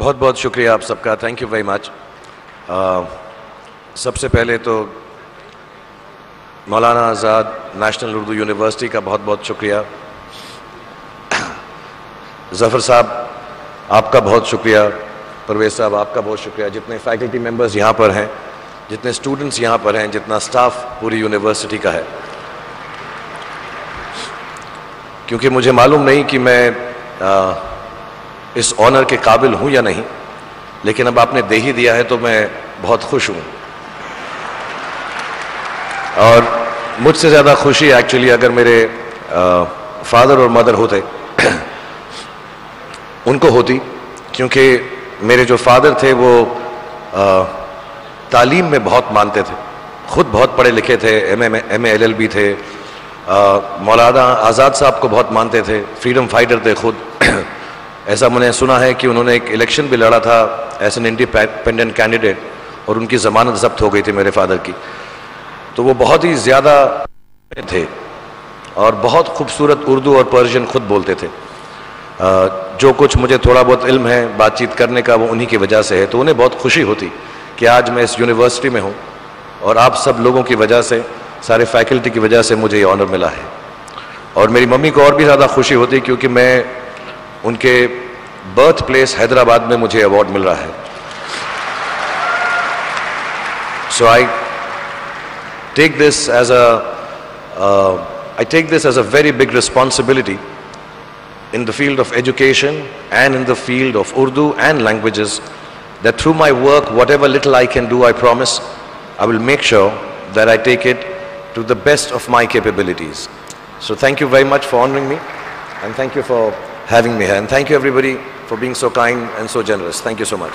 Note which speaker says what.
Speaker 1: बहुत बहुत शुक्रिया आप सबका। थैंक यू वेरी मच सबसे पहले तो मौलाना आज़ाद नेशनल उर्दू यूनिवर्सिटी का बहुत बहुत शुक्रिया। जफ़र साहब आपका बहुत शुक्रिया। परवेज साहब आपका बहुत शुक्रिया। जितने फैकल्टी मेंबर्स यहाँ पर हैं जितने स्टूडेंट्स यहाँ पर हैं जितना स्टाफ पूरी यूनिवर्सिटी का है। क्योंकि मुझे मालूम नहीं कि मैं आ, इस ऑनर के काबिल हूँ या नहीं लेकिन अब आपने दे ही दिया है तो मैं बहुत खुश हूँ। और मुझसे ज़्यादा खुशी एक्चुअली अगर मेरे फादर और मदर होते उनको होती क्योंकि मेरे जो फादर थे वो आ, तालीम में बहुत मानते थे खुद बहुत पढ़े लिखे थे M M M L L B थे मौलाना आज़ाद साहब को बहुत मानते थे फ्रीडम फाइटर थे खुद ऐसा मैंने सुना है कि उन्होंने एक इलेक्शन भी लड़ा था एज एन इंडिपेंडेंट कैंडिडेट और उनकी ज़मानत जब्त हो गई थी मेरे फादर की। तो वो बहुत ही ज़्यादा थे और बहुत खूबसूरत उर्दू और पर्शियन खुद बोलते थे। जो कुछ मुझे थोड़ा बहुत इल्म है बातचीत करने का वो उन्हीं की वजह से है। तो उन्हें बहुत खुशी होती कि आज मैं इस यूनिवर्सिटी में हूँ और आप सब लोगों की वजह से, सारे फैकल्टी की वजह से मुझे ये ऑनर मिला है। और मेरी मम्मी को और भी ज़्यादा खुशी होती क्योंकि मैं उनके बर्थ प्लेस हैदराबाद में मुझे अवार्ड मिल रहा है so I take this as a I take this as a very big responsibility in the field of education and in the field of Urdu and languages that through my work, whatever little I can do, I promise, I will make sure that I take it to the best of my capabilities. So thank you very much for honoring me and thank you for having me here. And thank you everybody for being so kind and so generous. Thank you so much.